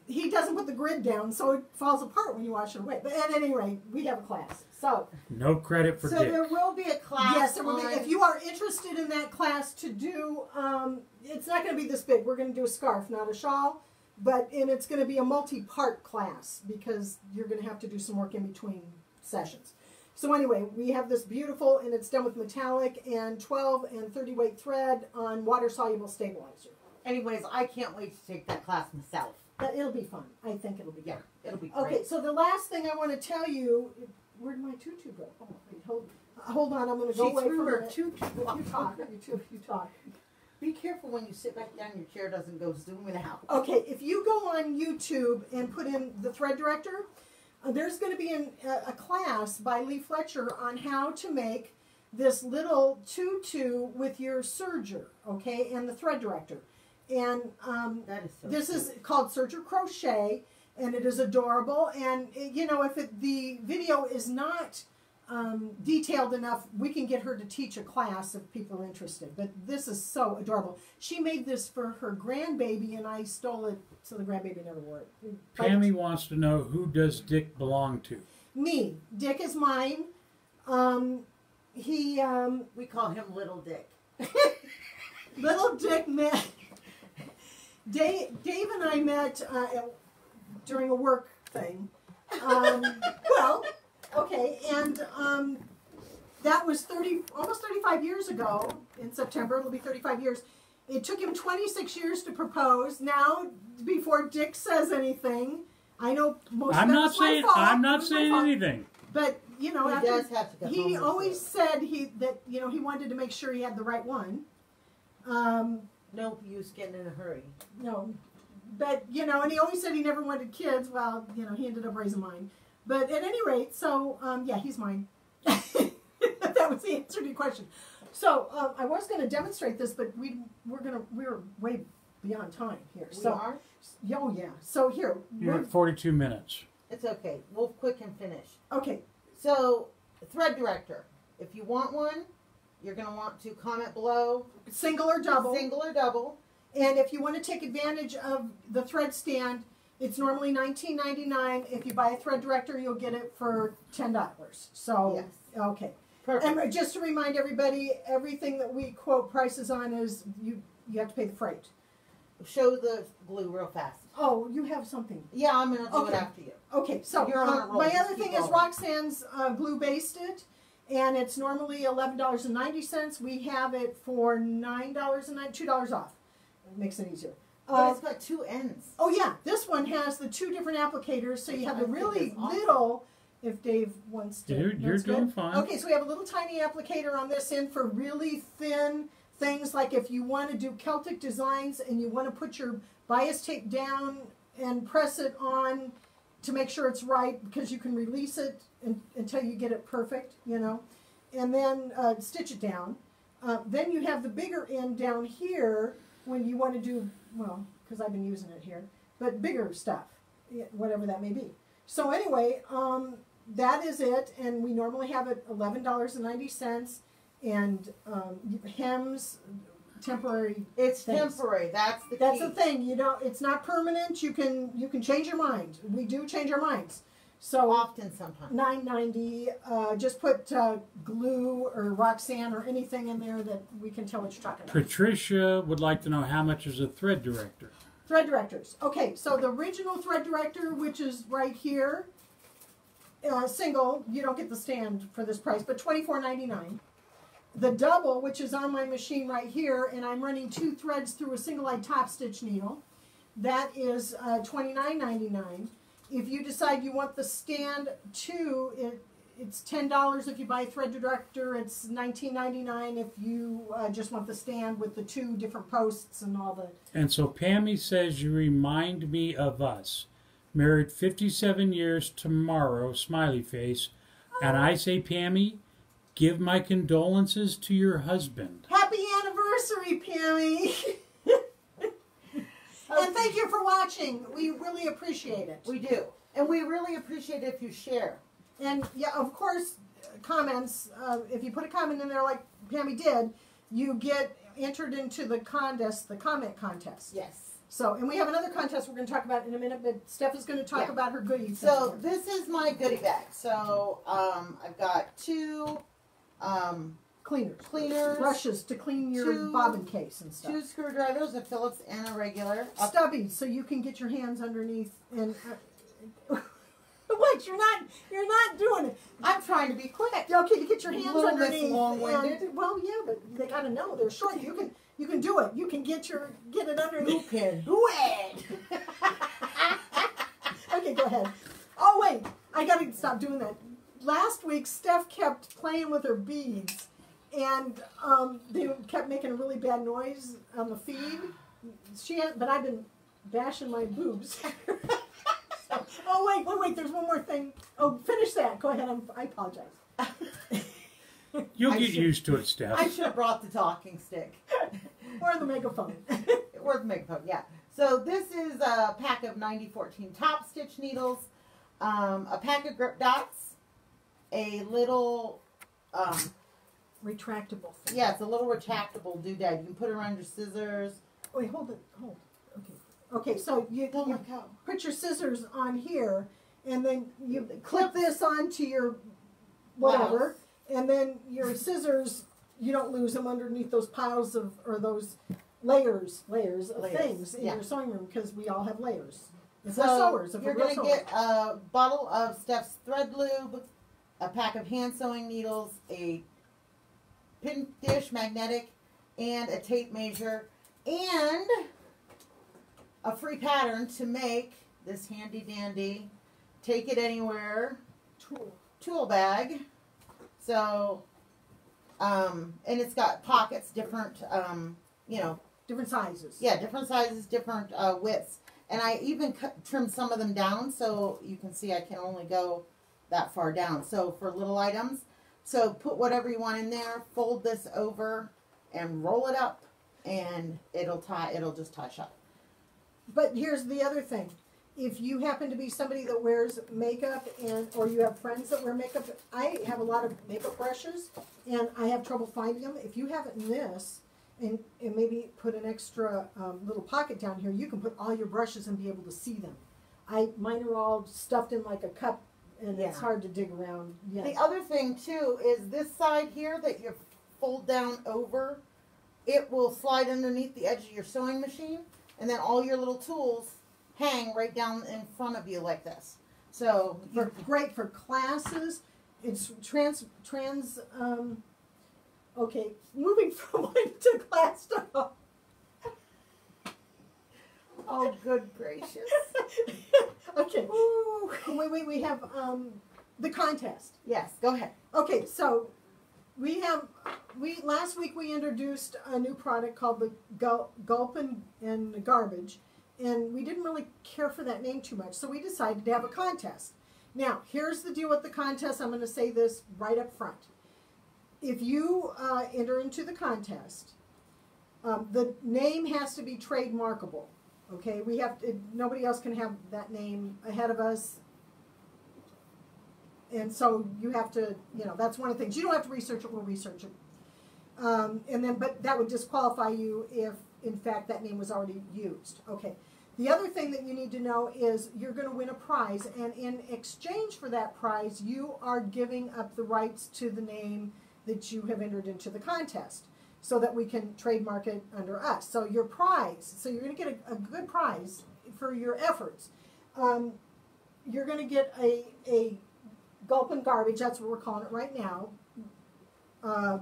he doesn't put the grid down, so it falls apart when you wash it away. But at any rate, we have a class. So No credit for So Dick. there will be a class. yes, there will be, if you are interested in that class to do, um, it's not going to be this big. We're going to do a scarf, not a shawl. But and it's going to be a multi-part class because you're going to have to do some work in between sessions. So anyway, we have this beautiful, and it's done with metallic and 12 and 30 weight thread on water soluble stabilizer. Anyways, I can't wait to take that class myself. But it'll be fun. I think it'll be Yeah, it'll be great. Okay, so the last thing I want to tell you, where'd my tutu go? Oh, wait, hold, hold on, I'm going to go She away threw from her it. tutu You off. talk, you, tu- you talk. Be careful when you sit back down. Your chair doesn't go zooming out. Okay, if you go on YouTube and put in the thread director, uh, there's going to be an, a, a class by Lee Fletcher on how to make this little tutu with your serger, okay, and the thread director. And um, That is so. this cute. is called serger crochet, and it is adorable. And it- you know, if it, the video is not um, detailed enough, we can get her to teach a class if people are interested. But this is so adorable. She made this for her grandbaby, and I stole it so the grandbaby never wore it. But Pammy wants to know who does Dick belong to. me, Dick is mine. Um, he um, We call him Little Dick. Little Dick met. Dave, Dave and I met uh, at- during a work thing. Um, well, okay, and um, that was thirty, almost thirty-five years ago. In September, it'll be thirty-five years. It took him twenty-six years to propose. Now, before Dick says anything, I know most I'm of that not was my saying fault. I'm not saying anything. But you know, he after does have to he always sit. said he that you know he wanted to make sure he had the right one. Um, No use getting in a hurry. no, but you know, and he always said he never wanted kids. Well, you know, he ended up raising mine. But at any rate, so um, yeah, he's mine. that was the answer to your question. So um, I was going to demonstrate this, but we we're gonna we're way beyond time here. We so are. oh yeah. So here, You're we're, at 42 minutes. It's okay. We'll quick and finish. okay. So, thread director. If you want one, you're going to want to comment below. Single or double. Single or double. And if you want to take advantage of the thread stand, it's normally nineteen ninety nine. If you buy a thread director, you'll get it for ten dollars. So Yes. okay. Perfect. And just to remind everybody, everything that we quote prices on is you you have to pay the freight. Show the glue real fast. Oh, you have something. Yeah, I'm going to do Okay. it after you. Okay, so You're on uh, my Just other keep thing is. Roxanne's uh, Glue-Baste-It, and it's normally eleven dollars and ninety cents. We have it for nine dollars and two dollars off. It makes it easier. But Uh, it's got two ends. Oh yeah, this one has the two different applicators, so you have the I think really little. If Dave wants to, You're- you're that's good. doing fine. Okay, so we have a little tiny applicator on this end for really thin things, like if you want to do Celtic designs and you want to put your bias tape down and press it on to make sure it's right, because you can release it un until you get it perfect, you know, and then uh, stitch it down. Uh, then you have the bigger end down here when you want to do well, because I've been using it here, but bigger stuff, whatever that may be. So anyway, um, that is it, and we normally have it eleven dollars and ninety cents, and um, hems, temporary. It's Thanks. temporary. That's the That's key. the thing, you know, it's not permanent. You can you can change your mind. We do change our minds. So Often, sometimes. nine ninety. Uh, just put uh, glue or Roxanne or anything in there that we can tell what you're talking about. Patricia would like to know how much is a thread director. Thread directors. Okay, so the original thread director, which is right here, uh, single, you don't get the stand for this price, but twenty four ninety nine. The double, which is on my machine right here, and I'm running two threads through a single eye top stitch needle, that is uh, twenty nine ninety nine. If you decide you want the stand too, it it's ten dollars if you buy thread director. It's nineteen ninety nine if you uh, just want the stand with the two different posts and all the And so Pammy says you remind me of us. Married 57 years tomorrow, smiley face. And I say, Pammy, give my condolences to your husband. Happy anniversary, Pammy! and thank you for watching. We really appreciate it. We do. And we really appreciate it if you share. And yeah, of course, comments. Uh, if you put a comment in there like Pammy did, you get entered into the contest, the comment contest. Yes. So, and we have another contest we're going to talk about in a minute, but Steph is going to talk Yeah. about her goodies. So this is my goodie bag. So um, I've got two um, cleaners, cleaners, brushes to clean your Two- bobbin case and stuff. two screwdrivers, a Phillips and a regular. A Stubbies, so you can get your hands underneath and. Uh, what you're not you're not doing it. I'm trying to be quick. Okay, you get your hands little underneath. long-winded. and- well, yeah, but they gotta know they're short. You can you can do it. You can get your get it underneath. You can do it. Okay, go ahead. Oh wait, I gotta stop doing that. Last week, Steph kept playing with her beads, and um, they kept making a really bad noise on the feed. She, had, but I've been bashing my boobs. So- oh wait, wait, wait. There's one more thing. Oh, finish that. Go ahead. I'm, I apologize. You'll I get should- used to it, Steph. I should have brought the talking stick. Or the megaphone. Or the megaphone, yeah. So this is a pack of 9014 top stitch needles, um, a pack of grip dots, a little, um, Retractable. Thing. yeah, it's a little retractable doodad. You can put it around your scissors. Wait, hold it. Hold. Okay. Okay. So you, Don't you put your scissors on here, and then you clip this onto your whatever, and then your scissors you don't lose them underneath those piles of or those layers layers of Layers, things in yeah. your sewing room because we all have layers. If So sewers, if you're gonna get a bottle of Steph's thread lube, a pack of hand sewing needles, a pin dish magnetic, and a tape measure, and a free pattern to make this handy dandy take it anywhere tool. tool bag. So, um, and it's got pockets, different, um, you know, different sizes. yeah, different sizes, different uh, widths. And I even cut, trimmed some of them down so you can see I can only go that far down. So for little items, so put whatever you want in there, fold this over and roll it up and it'll tie, it'll just tie shut. But here's the other thing. If you happen to be somebody that wears makeup and or you have friends that wear makeup, I have a lot of makeup brushes and I have trouble finding them. If you have it in this and, and maybe put an extra um, little pocket down here, you can put all your brushes and be able to see them. I mine are all stuffed in like a cup and it's hard to dig around. The other thing too is this side here that you fold down over, it will slide underneath the edge of your sewing machine and then all your little tools hang right down in front of you like this. So For, great for classes. It's trans trans. Um, okay, moving from one to class stuff. Oh, good gracious. okay. Wait, wait. We have um, the contest. Yes, go ahead. Okay, so we have we last week we introduced a new product called the Gul- Gulp and, and Garbage, and we didn't really care for that name too much, so we decided to have a contest. Now, here's the deal with the contest. I'm going to say this right up front. If you uh, enter into the contest, um, the name has to be trademarkable. Okay, we have to, nobody else can have that name ahead of us and so you have to, you know, that's one of the things. You don't have to research it, we'll research it. Um, and then, but that would disqualify you if, in fact, that name was already used. Okay. The other thing that you need to know is you're going to win a prize, and in exchange for that prize, you are giving up the rights to the name that you have entered into the contest so that we can trademark it under us. So, your prize, so you're going to get a, a good prize for your efforts. Um, you're going to get a, a Gulp and Garbage, that's what we're calling it right now. Uh,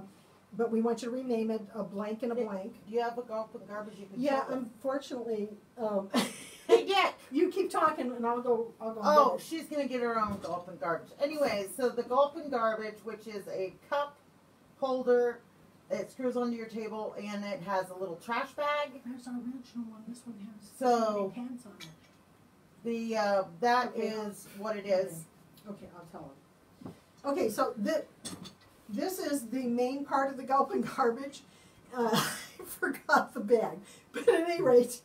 but we want you to rename it a blank and a blank. Do you have a gulp of garbage you can Yeah, unfortunately, um, Hey, Dick. you keep talking and I'll go. I'll go. Oh, she's gonna get her own gulp and garbage. Anyway, so the gulp and garbage, which is a cup holder, it screws onto your table and it has a little trash bag. There's our original one. This one has So- pants on it. The uh, that Okay. is what it is. Okay, I'll tell him. Okay, so the, this is the main part of the Gulp and Garbage. Uh, I forgot the bag, but at any rate,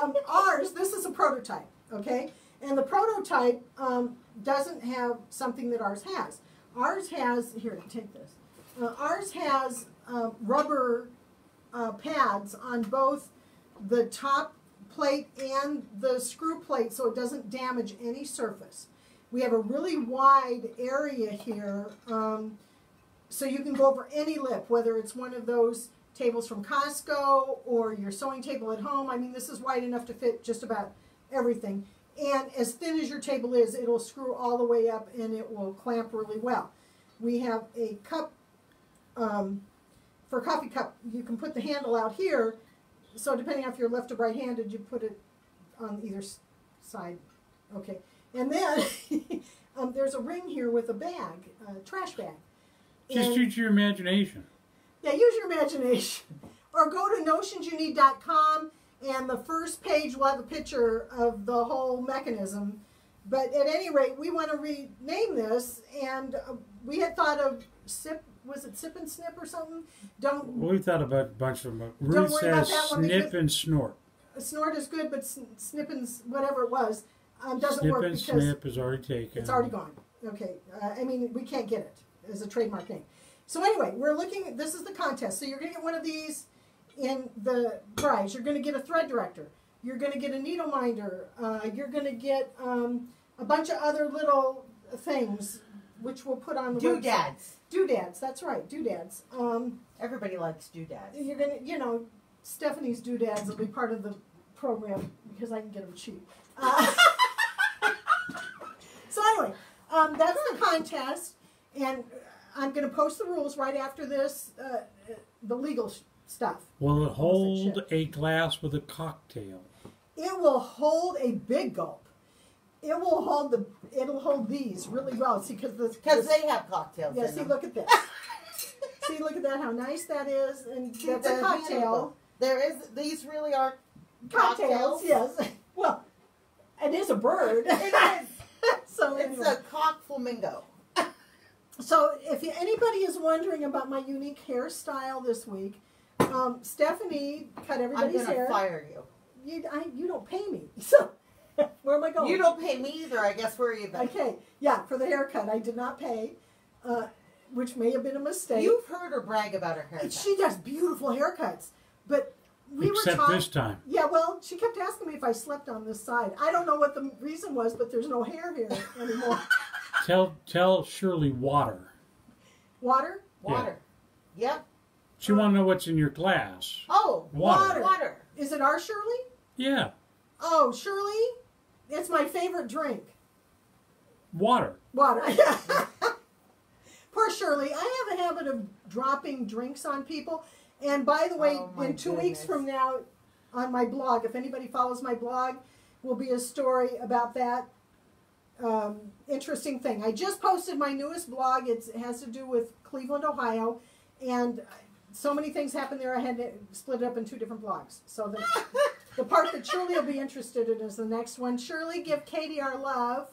um, ours. This is a prototype. Okay, and the prototype um, doesn't have something that ours has. Ours has here. Take this. Uh, ours has uh, rubber uh, pads on both the top plate and the screw plate so it doesn't damage any surface. We have a really wide area here, um, so you can go over any lip, whether it's one of those tables from Costco or your sewing table at home. I mean, this is wide enough to fit just about everything. And as thin as your table is, it'll screw all the way up and it will clamp really well. We have a cup, um, for a coffee cup, you can put the handle out here. So depending on if you're left or right handed, you put it on either side. Okay. And then um, there's a ring here with a bag, a trash bag. Just And- use your imagination. yeah, use your imagination. Or go to notionsyouneed.com and the first page will have a picture of the whole mechanism. But at any rate, we want to rename this, and uh, we had thought of sip. Was it sip and snip or something? Don't We thought about a bunch of them. Don't Ruth worry about says that one snip because- and snort. snort is good, but snip and whatever it was um, doesn't Snip work and because snip is already taken. It's already gone. Okay. Uh, I mean, we can't get it as a trademark name. So anyway, we're looking. This is the contest. So you're going to get one of these in the prize. You're going to get a thread director. You're going to get a needle minder. Uh, you're going to get um, a bunch of other little things, which we'll put on the website. Doodads. Doodads. That's right. Doodads. Um, Everybody likes doodads. you're gonna, you know, Stephanie's doodads will be part of the program because I can get them cheap. Uh, so anyway, um, that's the contest, and I'm gonna post the rules right after this, uh, uh, the legal sh- stuff. Will it hold a glass with a cocktail? It will hold a big gulp. It will hold the. It'll hold these really well. See, because the Because they have cocktails yeah. See, them. look at this. see, look at that. How nice that is, and See, that's a cocktail. beautiful. There is. These really are cocktails. Cocktails? Yes. Well, it is a bird. It is. so It's anyway. a cock flamingo. so if anybody is wondering about my unique hairstyle this week, um, Stephanie cut everybody's I'm hair. fire you. You, I, you don't pay me, so where am I going? You don't pay me either. I guess where are you been? Okay, yeah, for the haircut, I did not pay, uh, which may have been a mistake. You've heard her brag about her haircut. she does beautiful haircuts, but we Except were talking. this time. Yeah, well, she kept asking me if I slept on this side. I don't know what the reason was, but there's no hair here anymore. Tell tell Shirley water. Water? Water. Yep. She want to know what's in your glass. Oh, Water. Water. Is it our Shirley? Yeah, Oh, Shirley, it's my favorite drink. water. Water. Poor Shirley. I have a habit of dropping drinks on people. And by the way, Oh, in two weeks from now, on my blog, if anybody follows my blog, will be a story about that um, interesting thing. I just posted my newest blog. It's, it has to do with Cleveland, Ohio, and so many things happened there. I had to split it up in two different blogs. So the, the part that Shirley will be interested in is the next one. Shirley, give Katie our love.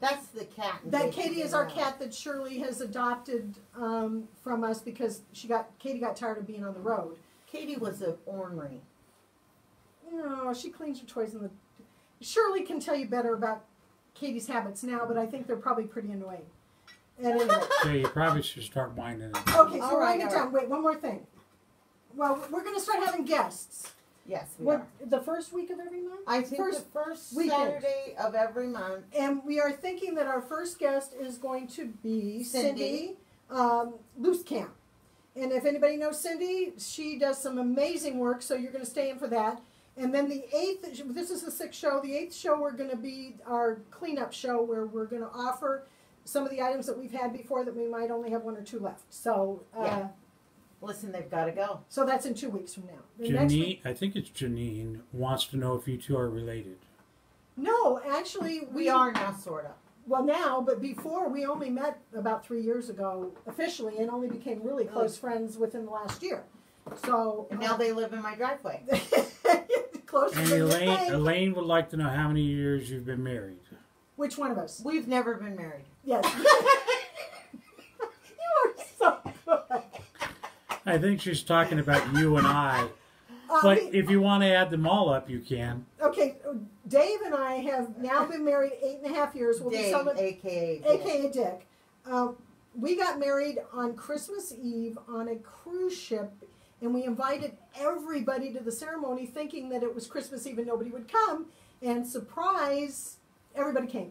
That's the cat. That Katie is our know. cat that Shirley has adopted um, from us because she got Katie got tired of being on the road. Katie was an ornery. No, she cleans her toys in the. Shirley can tell you better about Katie's habits now, but I think they're probably pretty annoying. At any. Yeah, you probably should start winding it. Okay, so All right, write it all down. Wait, one more thing. Well, we're going to start having guests. Yes, we What are. the first week of every month? I think First the first weekend. Saturday of every month. And we are thinking that our first guest is going to be Cindy, Cindy. um, Losekamp. And if anybody knows Cindy, she does some amazing work, so you're going to stay in for that. And then the eighth, this is the sixth show. The eighth show, we're going to be our cleanup show where we're going to offer some of the items that we've had before that we might only have one or two left. So, uh, Yeah. Listen, they've got to go. so that's in two weeks from now. The next week- Janine, I think it's Janine, wants to know if you two are related. no, actually, we, We are now, sort of. Well, now, but before we only met about three years ago officially, and only became really oh. close friends within the last year. So And now they live in my driveway. close And to Elaine, Elaine would like to know how many years you've been married. Which one of us? We've never been married. Yes. you are so good. I think she's talking about you and I. Uh, But we- if you want to add them all up, you can. okay, Dave and I have now been married eight and a half years. We'll be Dave, celebrating. aka. Dick. AKA Dick. Uh, we got married on Christmas Eve on a cruise ship, and we invited everybody to the ceremony, thinking that it was Christmas Eve and nobody would come. And surprise, everybody came.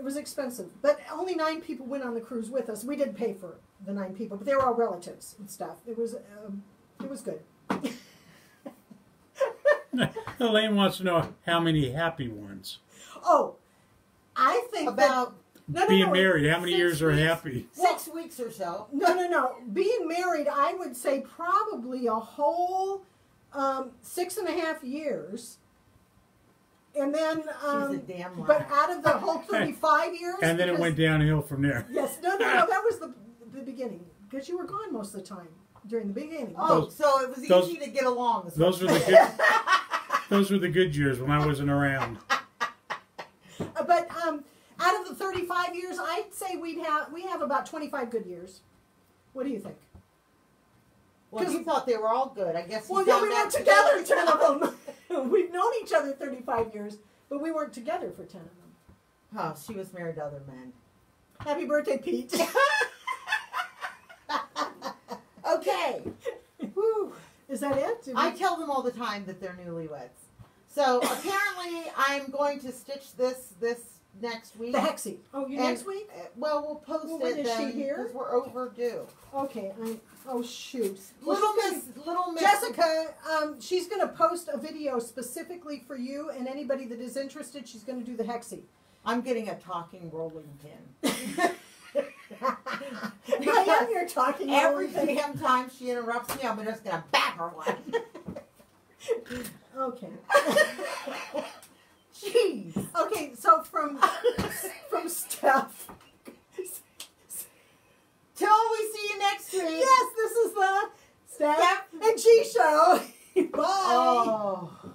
It was expensive, but only nine people went on the cruise with us. We did pay for the nine people, but they were all relatives and stuff. It was um, it was good. Elaine wants to know how many happy ones. Oh, I think About no, no, Being no, married, how many six years are happy? six weeks or so. No, no, no. Being married, I would say probably a whole um, six and a half years. And then, She's a um, damn but out of the whole 35 years. And then it went downhill from there. Yes, no, no, no. That was the, the beginning. Because you were gone most of the time during the beginning. oh, Those- so it was those- easy to get along. Those were the good. Those were the good years when I wasn't around. Uh, But um, out of the 35 years, I'd say we'd have we have about 25 good years. What do you think? Well, you thought they were all good. I guess. Well, yeah, we found were out together, together. 10 of them. We've known each other 35 years, but we weren't together for 10 of them. Oh, she was married to other men. Happy birthday, Pete. Okay. Whew. Is that it? Did we- I tell them all the time that they're newlyweds. So apparently, I'm going to stitch this this next week. the Hexie. Oh, you And, next week? uh, well, we'll post Well, when it is she here? because we're overdue. Okay. I'm, oh, shoot. Little Miss, Little Miss. Jessica, um, she's going to post a video specifically for you and anybody that is interested. She's going to do the Hexie. I'm getting a talking rolling pin. I am your talking Every damn time she interrupts me, I'm just gonna back her one. Okay. Jeez. Okay, so from from Steph. Till we see you next week. Yes, this is the Steph Steph. and G show. Bye. Oh.